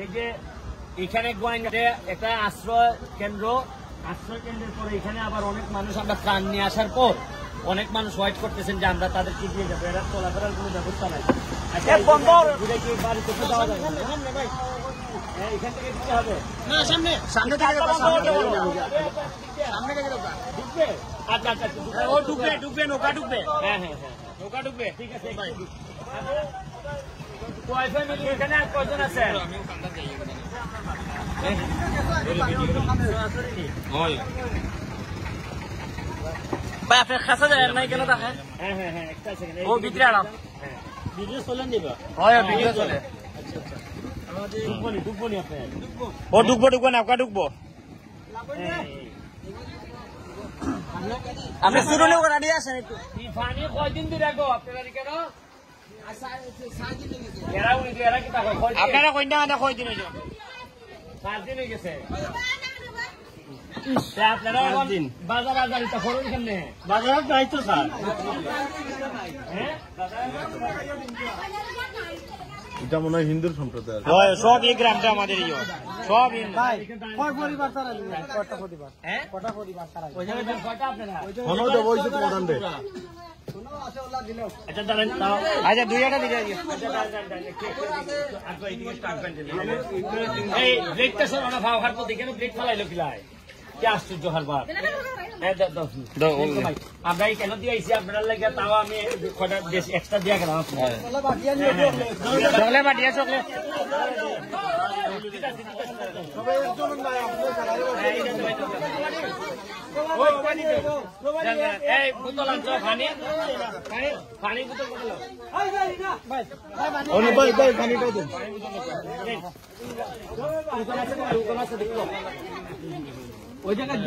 এই যে এখানে গোয়াইনাতে একটা আশ্রয় কেন্দ্র। আশ্রয় কেন্দ্রের পরে এখানে আবার অনেক মানুষ আমরা ত্রাণ নিয়ে আসার পর অনেক মানুষ ওয়েট করতেছেন যে আমরা তাদেরকে দিয়ে যাব এরা চলাফেরার কোনো ব্যবস্থা নাই। আচ্ছা, হ্যাঁ, আচ্ছা আচ্ছা ঢুকবে। ঢুকবে নৌকা ঢুকবে। হ্যাঁ হ্যাঁ হ্যাঁ নৌকা ঢুকবে। ঠিক আছে ভাই কয় এখানে আর কয়জন আছে? ভাই আপনার খাসা যায় নাই কেন দেখেন? হ্যাঁ হ্যাঁ হ্যাঁ একটা সেকেন্ড ও ভিতরে আরাম ভিডিও চলেন দিবা হয় ভিডিও চলে। ঢুকবো নি ঢুকবো নি আপনি ও না শুরু নেব রেডি আছেন একটু? পানি কয়দিন ধরে গো আপনারা কেন? আপনারা কইনা মানে কই দিন পাঁচ দিন হয়ে গেছে আপনারা এখন বাজার বাজার এটা করুন কেমনে? বাজার স্যার হ্যাঁ? এটা মনে হয় হিন্দুর সম্প্রদায়। সব এই গ্রামটা আমাদের সব হিন্দু। হ্যাঁ? হয় আচ্ছা আচ্ছা দুই একটা দিকে ব্রেকটা ব্রেক ফেলাইলো কি আশ্চর্য হারবার হ্যাঁ দাও দাও দাও, দেখো ভাই, আমরা এই কেন দিয়ে আইছি আপনার লাগে তাও আমি কয়টা বেশি এক্সট্রা দিয়া গেলাম চকলে বাটিয়া চকলে এই বোতল আনছো পানি পানি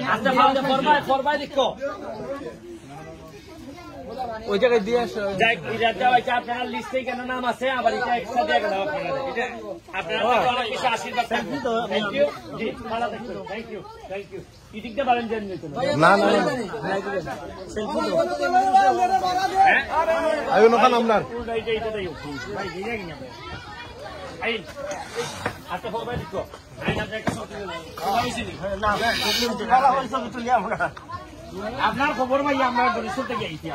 আচ্ছা ওই জায়গায় দিয়ে আসো। আপনার লিস্টে কেন নাম আছে? আবার এটা এক্সট্রা দিয়ে গেলাম আপনারা আশীর্বাদ থ্যাংক ইউ জি ভালো থাকবেন থ্যাংক ইউ থ্যাংক ইউ ইদিকটা পারেন যে না না আয়ো আপনার আচ্ছা আপনার খবর ভাই আমরা বরিশাল থেকে আইছি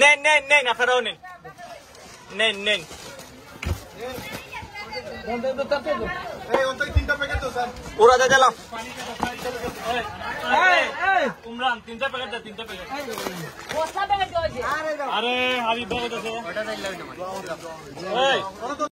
নেন নেন নেন আপনারাও নেন নেন নেন ওরা যা উমরান তিনটা প্যাকেট তিনটা প্যাকেট আরে হাবিব আছে